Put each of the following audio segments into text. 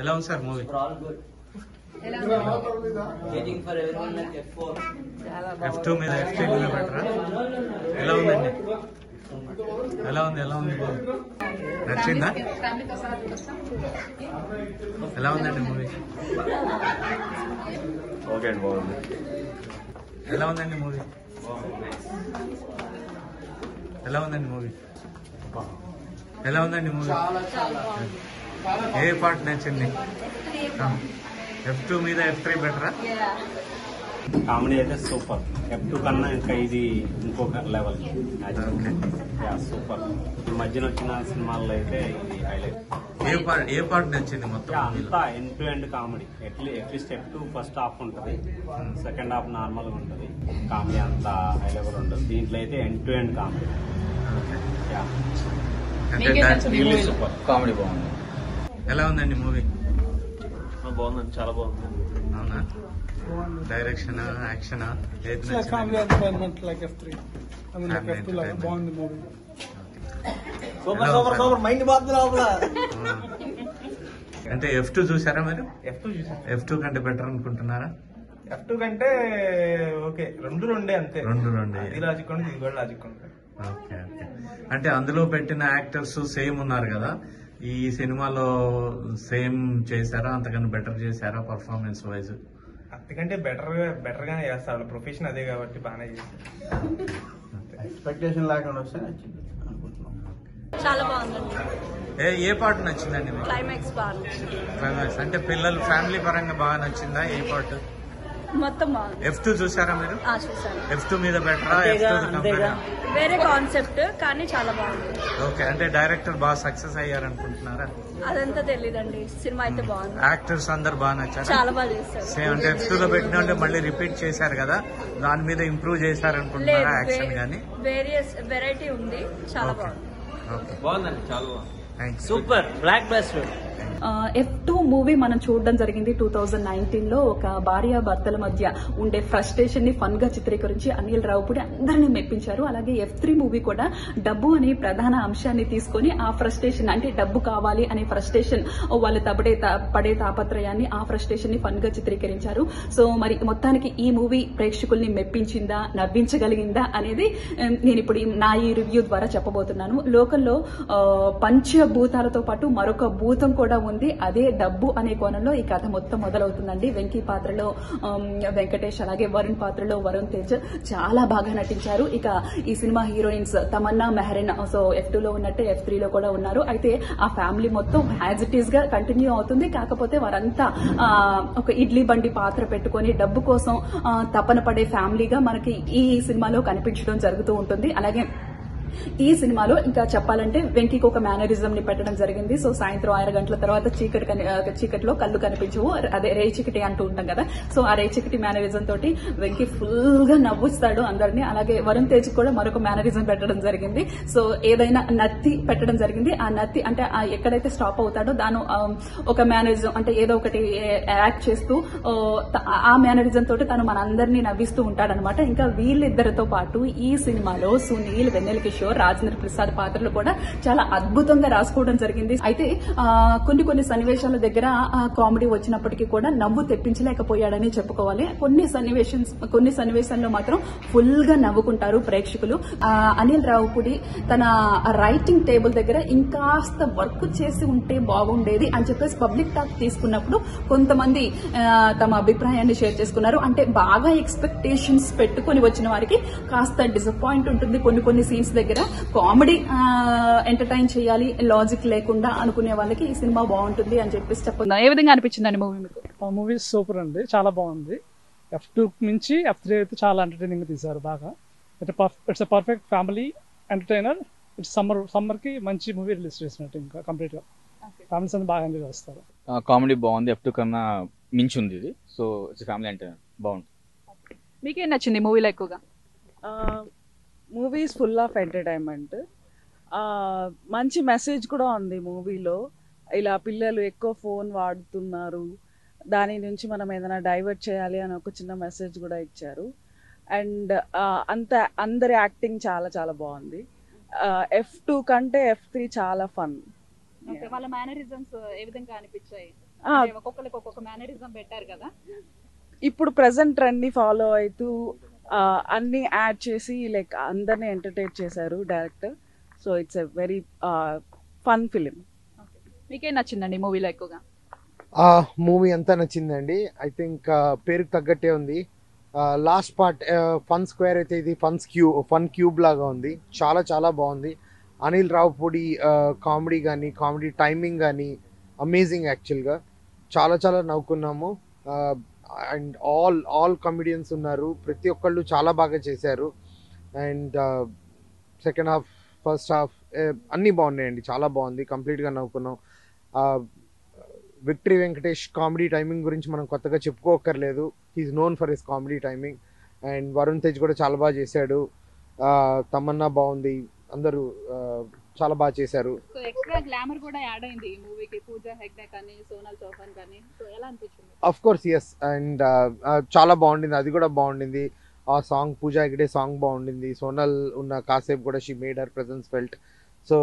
ఎలా ఉంది sir movie? All good. Waiting for everyone like F4. F two మీద F three మీద పెట్టరా ఎలా ఉందండి? ఎలా ఉంది ఎలా ఉంది నచ్చిందా? ఎలా ఉందండి మూవీ? ఓకే అండి బాగుంది. ఎలా ఉందండి మూవీ? ఎలా ఉందండి మూవీ? ఎలా ఉందండి మూవీ? ఏ పార్ట్ నచ్చింది ఎఫ్ టూ మీద ఎఫ్ త్రీ బెటరా కామెడీ అయితే సూపర్ ఎఫ్ టూ కన్నా ఇంకా ఇది ఇంకొక లెవెల్ సూపర్ ఈ మధ్యన వచ్చిన సినిమాల్లో అయితే ఇది హైలైట్ ఏ పార్ట్ ఏ పార్ట్ నచ్చింది మొత్తం? అంతా end to end comedy ఎట్లీ at least F two first half ఉంటుంది. సెకండ్ హాఫ్ నార్మల్గా ఉంటుంది. కామెడీ అంతా హై లెవెల్ ఉండదు దీంట్లో అయితే end to end comedy super comedy బాగుంది. ఎలా ఉందండి మూవీ బాగుందండి చాలా బాగుంది. అవునా? డైరెక్షన్ యాక్షన్ ఏది It's like family నచ్చింది entertainment like F3. I mean like Family F2 like entertainment. బాగుంది movie super super super. Mind బాగుంది లోపల. అంటే ఎఫ్ టూ చూసారా మీరు? ఎఫ్ టూ ఎఫ్ టూ కంటే బెటర్ అనుకుంటున్నారా? ఎఫ్ టూ కంటే ఓకే రెండు రెండే అంతే. రెండు రెండే. ఇది లాజిక్ ఉంటుంది ఇది కూడా లాజిక్ ఉంటుంది ఓకే ఓకే. అంటే అందులో పెట్టిన యాక్టర్స్ సేమ్ ఉన్నారు కదా. ఈ సినిమాలో సేమ్ చేశారా? అంతకన్నా బెటర్ చేశారా పర్ఫార్మెన్స్ వైజ్ అంతకంటే బెటర్ బెటర్ గానే చేస్తారు ప్రొఫెషన్ అదే కాబట్టి బాగానే చేస్తారు ఎక్స్పెక్టేషన్ లేకుండా వస్తే నచ్చింది అనుకుంటున్నాం. చాలా బాగుందండి. ఏ ఏ పార్ట్ నచ్చిందండి మీకు? క్లైమాక్స్ బాగుంది క్లైమాక్స్ అంటే పిల్లలు ఫ్యామిలీ పరంగా బాగా నచ్చిందా? ఏ పార్ట్ మొత్తం బాగుంది. ఎఫ్ టూ చూసారా మీరు? ఆ, ఎఫ్ టూ మీద బెటరా? ఎఫ్ అంతేగా, టూ అంతేగా. వేరే కాన్సెప్ట్ కానీ చాలా బాగుంది. ఓకే అంటే డైరెక్టర్ బాగా సక్సెస్ అయ్యారనుకుంటున్నారా? అదంతా తెలీదండి. సినిమా అయితే బాగుంది. యాక్టర్స్ అందరు బాగా నచ్చారా? చాలా బాగా చేస్తారు సేమ్ అంటే ఎఫ్ టూ లో పెట్టిన అంటే మళ్ళీ రిపీట్ చేశారు కదా. దాని మీద ఇంప్రూవ్ చేశారనుకుంటున్నారా యాక్షన్ కానీ వేరియస్ వెరైటీ ఉంది. చాలా బాగుంది. ఓకే బాగుందండి చాలా బాగుంది. Thanks super blockbuster F two movie మనం చూడడం జరిగింది టూ థౌజండ్ నైన్టీన్లో ఒక భార్య భర్తల మధ్య ఉండే ఫ్రస్ట్రేషన్ని ఫన్గా చిత్రీకరించి అనిల్ రావుపూడి అందరినీ మెప్పించారు. అలాగే ఎఫ్ త్రీ మూవీ కూడా డబ్బు అనే ప్రధాన అంశాన్ని తీసుకొని ఆ ఫ్రస్ట్రేషన్ అంటే డబ్బు కావాలి అనే ఫ్రస్ట్రేషన్ వాళ్ళు తపడే తా- పడే తాపత్రయాన్ని ఆ ఫ్రస్ట్రేషన్ని ఫన్గా చిత్రీకరించారు. సో మరి మొత్తానికి ఈ మూవీ ప్రేక్షకుల్ని మెప్పించిందా నవ్వించగలిగిందా అనేది నేను ఇప్పుడు నా ఈ రివ్యూ ద్వారా చెప్పబోతున్నాను. లోకల్లో పంచభూతాలతో పాటు మరొక భూతం కూడా ఉంది. అదే డబ్బు అనే కోణంలో ఈ కథ మొత్తం మొదలవుతుందండి. వెంకీ పాత్రలో వెంకటేష్ అలాగే వరుణ్ పాత్రలో వరుణ్ తేజ్ చాలా బాగా నటించారు. ఇక ఈ cinema heroines Tamannaah Mehreen so ఎఫ్లో ఉన్నట్టే ఎఫ్లో కూడా ఉన్నారు. అయితే ఆ ఫ్యామిలీ మొత్తం యాజ్ ఇట్ ఈస్గా కంటిన్యూ అవుతుంది. కాకపోతే వారంతా ఒక ఇడ్లీ బండి పాత్ర పెట్టుకొని డబ్బు కోసం తపన పడే ఫ్యామిలీగా మనకి ఈ సినిమాలో కనిపించడం జరుగుతూ ఉంటుంది. అలాగే ఈ సినిమాలో ఇంకా చెప్పాలంటే వెంకీకి ఒక మేనరిజం ని పెట్టడం జరిగింది. సో సాయంత్రం ఆరు గంటల తర్వాత చీకటి చీకటిలో కళ్ళు కనిపించవు. అదే రే చీకటి అంటూ ఉంటాం కదా. సో ఆ రే చీకటి మేనరిజం తోటి వెంకీ ఫుల్గా నవ్వుస్తాడు అందరినీ. అలాగే వరుణ్ తేజ్ కూడా మరొక మేనరిజం పెట్టడం జరిగింది. సో ఏదైనా నత్తి పెట్టడం జరిగింది. ఆ నత్తి అంటే ఆ ఎక్కడైతే స్టాప్ అవుతాడో దాని ఒక మేనరిజం అంటే ఏదో ఒకటి యాక్ట్ చేస్తూ ఆ, ఆ మేనరిజం తోటి తను మనందరినీ నవ్విస్తూ ఉంటాడనమాట ఇంకా వీళ్ళిద్దరితో పాటు ఈ సినిమాలో సునీల్ వెన్నెల కిషోర్ రాజేంద్ర ప్రసాద్ పాత్రలు కూడా చాలా అద్భుతంగా రాసుకోవడం జరిగింది. అయితే కొన్ని కొన్ని సన్నివేశాల దగ్గర కామెడీ వచ్చినప్పటికీ కూడా నవ్వు తెప్పించలేకపోయాడని చెప్పుకోవాలి. కొన్ని సన్నివేశం కొన్ని సన్నివేశాల్లో మాత్రం ఫుల్గా నవ్వుకుంటారు ప్రేక్షకులు. అనిల్ రావుపూడి తన రైటింగ్ టేబుల్ దగ్గర ఇంకాస్త వర్క్ చేసి ఉంటే బాగుండేది అని చెప్పేసి పబ్లిక్ టాక్ తీసుకున్నప్పుడు కొంతమంది తమ అభిప్రాయాన్ని షేర్ చేసుకున్నారు. అంటే బాగా ఎక్స్పెక్టేషన్స్ పెట్టుకొని వచ్చిన వారికి కాస్త డిసప్పాయింట్ ఉంటుంది కొన్ని కొన్ని సీన్స్ దగ్గర. కామెడీ ఎంటర్టైన్ చేయాలి లాజిక్ లేకుండా అనుకునే వాళ్ళకి ఈ సినిమా బాగుంటుంది అని చెప్పేసి చెప్పండి ఏ విధంగా అనిపించిందండి మూవీ మీకు? ఆ మూవీ సూపర్ అండి చాలా బాగుంది. ఎఫ్ టూ నుంచి ఎఫ్ త్రీ అయితే చాలా ఎంటర్టైనింగ్ తీశారు బాగా. It's it's perfect family entertainer it's summer సమ్మర్కి మంచి మూవీ రిలీజ్ చేసినట్టు ఇంకా కంప్లీట్గా. ఫ్యామిలీస్ అంతా బాగా ఎంజాయ్ చేస్తారు. కామెడీ బాగుంది ఎఫ్ టూ కన్నా మించి ఉంది ఇది. సో ఇట్స్ ఫ్యామిలీ అంటే బాగుంది. మీకేం నచ్చింది మూవీలో ఎక్కువగా? Movies full of entertainment. మంచి మెసేజ్ కూడా ఉంది మూవీలో. ఇలా పిల్లలు ఎక్కువ ఫోన్ వాడుతున్నారు. దాని నుంచి మనం ఏదైనా డైవర్ట్ చేయాలి అని ఒక చిన్న మెసేజ్ కూడా ఇచ్చారు. అండ్ అంత అందరి యాక్టింగ్ చాలా చాలా బాగుంది. ఎఫ్ టూ కంటే ఎఫ్ త్రీ చాలా ఫన్. వాళ్ళ మేనరిజమ్స్ ఏ విధంగా అనిపించాయి? ఒక్కొక్కరికి ఒక్కొక్క మేనరిజం పెట్టారు కదా. ఇప్పుడు ప్రజెంట్ ట్రెండ్ని ఫాలో అవుతూ అన్ని యాడ్ చేసి లైక్ అందరిని ఎంటర్టైన్ చేశారు director. So it's a very fun film. మీకేం నచ్చిందండి మూవీలో ఎక్కువగా? ఆ మూవీ అంతా నచ్చిందండి. ఐ థింక్ పేరుకి తగ్గట్టే ఉంది. లాస్ట్ పార్ట్ ఫన్ స్క్వేర్ అయితే ఇది ఫన్స్ క్యూ ఫన్ క్యూబ్ లాగా ఉంది. చాలా చాలా బాగుంది. అనిల్ రావుపూడి కామెడీ కానీ కామెడీ టైమింగ్ కానీ అమేజింగ్ యాక్చువల్గా. చాలా చాలా నవ్వుకున్నాము. అండ్ ఆల్ ఆల్ కమెడియన్స్ ఉన్నారు. ప్రతి ఒక్కళ్ళు చాలా బాగా చేశారు. And second half first half అన్నీ బాగున్నాయండి. చాలా బాగుంది. కంప్లీట్గా నవ్వుకున్నాం. విక్టరీ వెంకటేష్ కామెడీ టైమింగ్ గురించి మనం కొత్తగా చెప్పుకోకర్లేదు he's known for his comedy timing and Varun Tej కూడా చాలా బాగా చేశాడు. తమన్నా బాగుంది. అందరూ చాలా బాగా చేశారు. సో ఎక్స్ట్రా గ్లామర్ కూడా యాడ్ అయింది ఈ మూవీకి. పూజా హెగ్డే కానీ సోనల్ చౌహాన్ కానీ. సో ఎలా అనిపించింది? అఫ్ కోర్స్ ఎస్ అండ్ చాలా బాగుండింది. అది కూడా బాగుండింది. ఆ సాంగ్ పూజా హెగ్డే సాంగ్ బాగుండింది. సోనల్ ఉన్న కాసేపు కూడా she made her presence felt so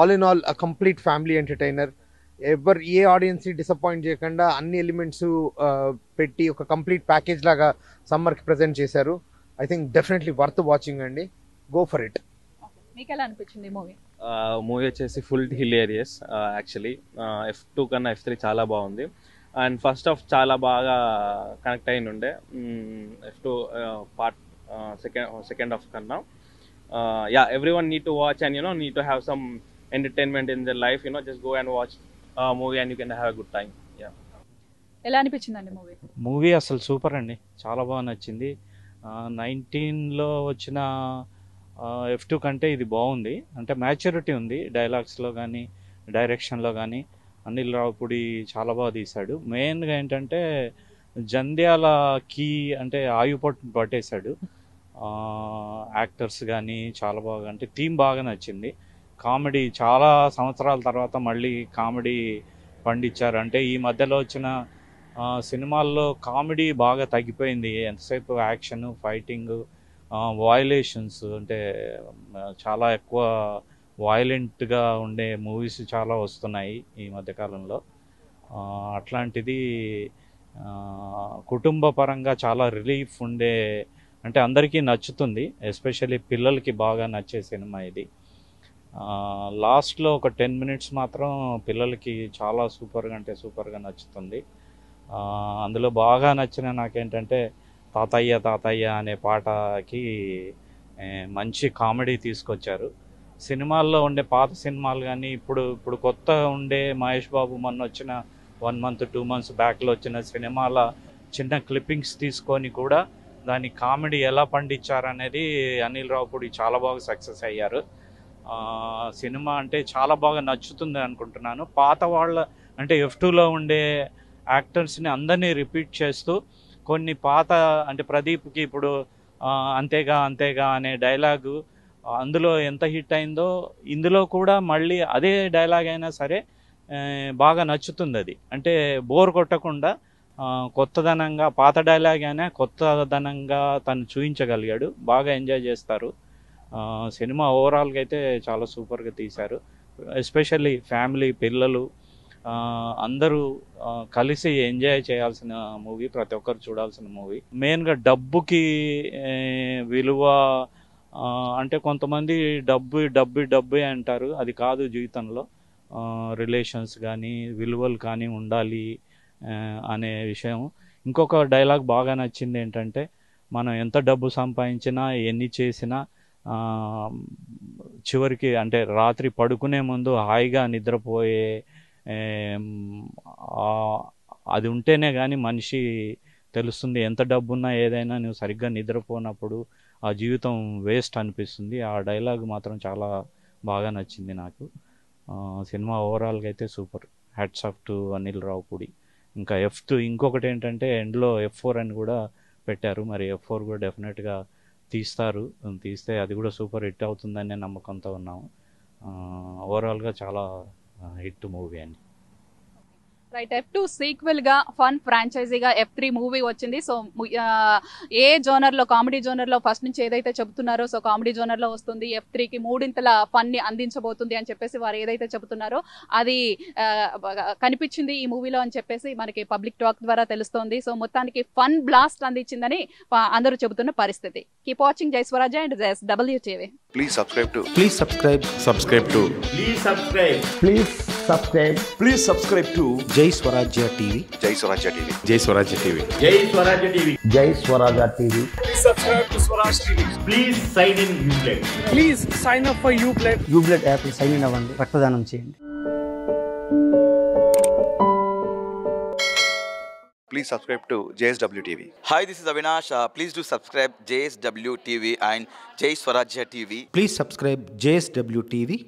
all in all complete family entertainer ఎవరు ఏ ఆడియన్స్ని డిసప్పాయింట్ చేయకుండా అన్ని ఎలిమెంట్స్ పెట్టి ఒక కంప్లీట్ ప్యాకేజ్ లాగా సమ్మర్కి ప్రజెంట్ చేశారు. I think definitely worth watching అండి. గో ఫర్ ఇట్ మీకు ఎలా అనిపించింది మూవీ? మూవీ వచ్చేసి full hilarious actually F two కన్నా ఎఫ్ త్రీ చాలా బాగుంది. అండ్ ఫస్ట్ ఆఫ్ చాలా బాగా కనెక్ట్ అయిన ఉండే F two part second second half కన్నా. Yeah everyone need to watch and you know need to have some entertainment in the life you know just go and watch movie and you can have good time yeah ఎలా అనిపించిందండి movie? Movie అసలు super అండి. చాలా బాగా నచ్చింది. నైన్టీన్లో వచ్చిన F two కంటే ఇది బాగుంది. అంటే మ్యాచ్యూరిటీ ఉంది. డైలాగ్స్లో కానీ డైరెక్షన్లో కానీ అనిల్ రావుపూడి చాలా బాగా తీశాడు. మెయిన్గా ఏంటంటే జంధ్యాల కీ అంటే ఆయుపట్ పట్టేశాడు. యాక్టర్స్ కానీ చాలా బాగా అంటే థీమ్ బాగా నచ్చింది. కామెడీ చాలా సంవత్సరాల తర్వాత మళ్ళీ కామెడీ పండించారు అంటే ఈ మధ్యలో వచ్చిన సినిమాల్లో కామెడీ బాగా తగ్గిపోయింది. ఎంతసేపు యాక్షన్ ఫైటింగ్ వాయిలేషన్స్ అంటే చాలా ఎక్కువ వాయిలెంట్గా ఉండే మూవీస్ చాలా వస్తున్నాయి ఈ మధ్యకాలంలో అట్లాంటిది కుటుంబ పరంగా చాలా రిలీఫ్ ఉండే అంటే అందరికీ నచ్చుతుంది ఎస్పెషల్లీ పిల్లలకి బాగా నచ్చే సినిమా ఇది. లాస్ట్లో ఒక టెన్ మినిట్స్ మాత్రం పిల్లలకి చాలా సూపర్గా అంటే సూపర్గా నచ్చుతుంది. అందులో బాగా నచ్చిన నాకేంటంటే తాతయ్య తాతయ్య అనే పాటకి మంచి కామెడీ తీసుకొచ్చారు. సినిమాల్లో ఉండే పాత సినిమాలు కానీ ఇప్పుడు ఇప్పుడు కొత్త ఉండే మహేష్ బాబు మొన్న వచ్చిన వన్ మంత్ టూ మంత్స్ బ్యాక్లో వచ్చిన సినిమాల చిన్న క్లిప్పింగ్స్ తీసుకొని కూడా దాని కామెడీ ఎలా పండించారనేది అనిల్ రావుపూడి చాలా బాగా సక్సెస్ అయ్యారు. సినిమా అంటే చాలా బాగా నచ్చుతుంది అనుకుంటున్నాను. పాత వాళ్ళ అంటే ఎఫ్ టూలో ఉండే యాక్టర్స్ని అందరినీ రిపీట్ చేస్తూ కొన్ని పాత అంటే ప్రదీప్కి ఇప్పుడు అంతేగా అంతేగా అనే డైలాగు అందులో ఎంత హిట్ అయిందో ఇందులో కూడా మళ్ళీ అదే డైలాగ్ అయినా సరే బాగా నచ్చుతుంది అది. అంటే బోర్ కొట్టకుండా కొత్తదనంగా పాత డైలాగ్ అయినా కొత్తదనంగా తను చూపించగలిగాడు బాగా ఎంజాయ్ చేస్తారు. సినిమా ఓవరాల్గా అయితే చాలా సూపర్గా తీశారు. ఎస్పెషల్లీ ఫ్యామిలీ పిల్లలు అందరూ కలిసి ఎంజాయ్ చేయాల్సిన మూవీ ప్రతి ఒక్కరు చూడాల్సిన మూవీ. మెయిన్గా డబ్బుకి విలువ అంటే కొంతమంది డబ్బు డబ్బు డబ్బే అంటారు. అది కాదు జీవితంలో. రిలేషన్స్ కానీ విలువలు కానీ ఉండాలి అనే విషయం. ఇంకొక డైలాగ్ బాగా నచ్చింది ఏంటంటే మనం ఎంత డబ్బు సంపాదించినా ఎన్ని చేసినా చివరికి అంటే రాత్రి పడుకునే ముందు హాయిగా నిద్రపోయే అది ఉంటేనే కానీ మనిషి తెలుస్తుంది ఎంత డబ్బున్నా ఏదైనా నువ్వు సరిగ్గా నిద్రపోనప్పుడు ఆ జీవితం వేస్ట్ అనిపిస్తుంది. ఆ డైలాగ్ మాత్రం చాలా బాగా నచ్చింది నాకు. సినిమా ఓవరాల్గా అయితే super. Hats off to Anil Ravipudi ఇంకా ఎఫ్ టూ ఇంకొకటి ఏంటంటే ఎండ్లో ఎఫ్ ఫోర్ అని కూడా పెట్టారు. మరి ఎఫ్ ఫోర్ కూడా డెఫినెట్గా తీస్తారు. తీస్తే అది కూడా సూపర్ హిట్ అవుతుందనే నమ్మకంతో ఉన్నాము. ఓవరాల్గా చాలా హిట్ మూవీ అండి రైట్ ఎఫ్ టూ సీక్వెల్గా ఫన్ ఫ్రాంచైజీగా ఎఫ్ త్రీ మూవీ వచ్చింది సో ఏ జోనర్లో కామెడీ జోనర్లో ఫస్ట్ నుంచి ఏదైతే చెబుతున్నారో సో కామెడీ జోనర్లో వస్తుంది ఎఫ్ త్రీకి మూడింతల ఫన్ని అందించబోతుంది అని చెప్పేసి వారు ఏదైతే చెబుతున్నారో అది కనిపించింది ఈ మూవీలో అని చెప్పేసి మనకి పబ్లిక్ టాక్ ద్వారా తెలుస్తోంది సో మొత్తానికి ఫన్ బ్లాస్ట్ అందించిందని అందరూ చెబుతున్న పరిస్థితి keep watching Jai Swaraj and Jai W TV Please subscribe to. Please subscribe. Subscribe to. Please subscribe. Please subscribe. Please subscribe to Jai Swarajya TV. Jai Swarajya TV. Jai Swarajya TV. Jai Swarajya TV. Jai Swarajya TV. Please subscribe to Swaraj TV. Please sign in Uplay. Please sign up for you ప్లేట్ యూబ్లెట్ app sign in అవ్వండి రక్తదానం చేయండి Please subscribe to JSW TV. Hi, this is Avinash. Uh, please do subscribe JSW TV and Jai Swarajya TV. Please subscribe JSW TV.